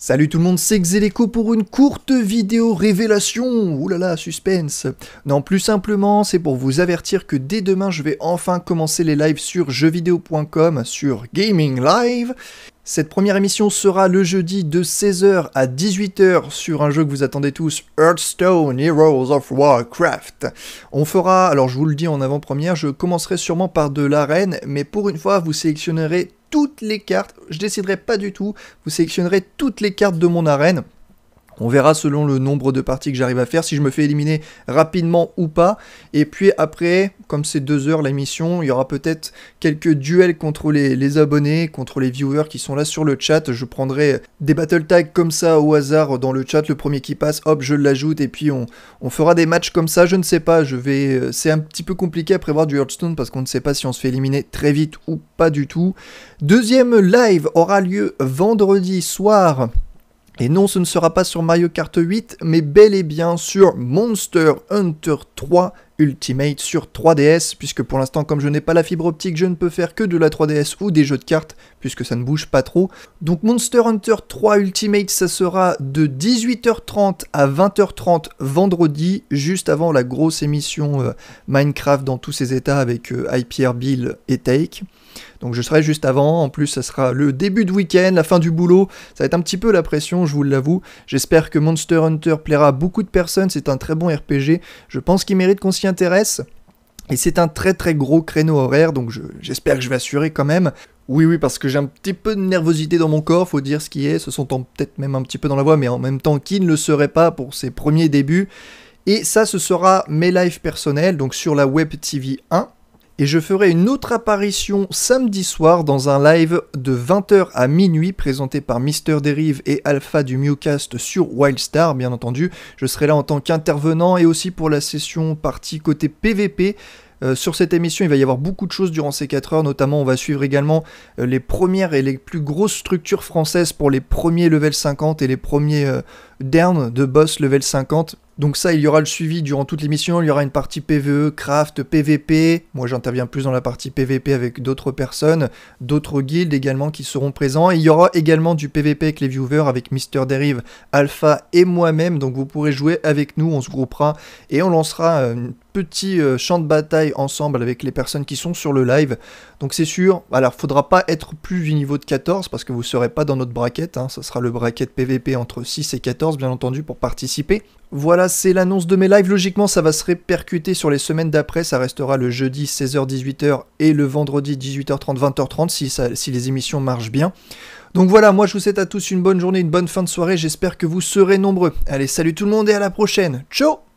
Salut tout le monde, c'est Xeleco pour une courte vidéo révélation. Ouh là là, suspense. Non, plus simplement, c'est pour vous avertir que dès demain, je vais enfin commencer les lives sur jeuxvideo.com, sur Gaming Live. Cette première émission sera le jeudi de 16h à 18h sur un jeu que vous attendez tous, Hearthstone Heroes of Warcraft. On fera, alors je vous le dis en avant-première, je commencerai sûrement par de l'arène, mais pour une fois, vous sélectionnerez toutes les cartes. Je déciderai pas du tout. Vous sélectionnerez toutes les cartes de mon arène. On verra selon le nombre de parties que j'arrive à faire, si je me fais éliminer rapidement ou pas. Et puis après, comme c'est deux heures l'émission, il y aura peut-être quelques duels contre les, abonnés, contre les viewers qui sont là sur le chat. Je prendrai des battle tags comme ça au hasard dans le chat. Le premier qui passe, hop, je l'ajoute. Et puis on, on, fera des matchs comme ça. Je ne sais pas, je vais. Euh, c'est un petit peu compliqué à prévoir du Hearthstone parce qu'on ne sait pas si on se fait éliminer très vite ou pas du tout. Deuxième live aura lieu vendredi soir et non, ce ne sera pas sur Mario Kart 8, mais bel et bien sur Monster Hunter 3 Ultimate sur 3DS, puisque pour l'instant, comme je n'ai pas la fibre optique, je ne peux faire que de la 3DS ou des jeux de cartes, puisque ça ne bouge pas trop. Donc Monster Hunter 3 Ultimate, ça sera de 18h30 à 20h30 vendredi, juste avant la grosse émission euh, Minecraft dans tous ses états avec euh, IPR Bill et Take. Donc je serai juste avant, en plus ça sera le début de week-end, la fin du boulot, ça va être un petit peu la pression, je vous l'avoue. J'espère que Monster Hunter plaira beaucoup de personnes, c'est un très bon RPG, je pense qu'il mérite qu'on intéresse. Et c'est un très très gros créneau horaire, donc j'espère que je vais assurer quand même. Oui, oui, parce que j'ai un petit peu de nervosité dans mon corps, faut dire ce qui est, se sentant peut-être même un petit peu dans la voix, mais en même temps, qui ne le serait pas pour ses premiers débuts Et ça, ce sera mes lives personnels, donc sur la Web TV 1 et je ferai une autre apparition samedi soir dans un live de 20h à minuit présenté par Mister Derive et Alpha du Mewcast sur Wildstar bien entendu. Je serai là en tant qu'intervenant et aussi pour la session partie côté PVP. Euh, sur cette émission, il va y avoir beaucoup de choses durant ces 4 heures, notamment on va suivre également euh, les premières et les plus grosses structures françaises pour les premiers level 50 et les premiers euh, down de boss level 50 donc ça, il y aura le suivi durant toute l'émission, il y aura une partie PVE, craft, PVP. Moi, j'interviens plus dans la partie PVP avec d'autres personnes, d'autres guildes également qui seront présents. Et il y aura également du PVP avec les viewers, avec Mister Derive, Alpha et moi-même. Donc vous pourrez jouer avec nous, on se groupera et on lancera un petit euh, champ de bataille ensemble avec les personnes qui sont sur le live. Donc c'est sûr, alors faudra pas être plus du niveau de 14 parce que vous serez pas dans notre bracket, hein. ça sera le bracket PVP entre 6 et 14 bien entendu pour participer. Voilà, c'est l'annonce de mes lives. Logiquement, ça va se répercuter sur les semaines d'après. Ça restera le jeudi 16h-18h et le vendredi 18h30-20h30 si, si les émissions marchent bien. Donc voilà, moi je vous souhaite à tous une bonne journée, une bonne fin de soirée. J'espère que vous serez nombreux. Allez, salut tout le monde et à la prochaine. Ciao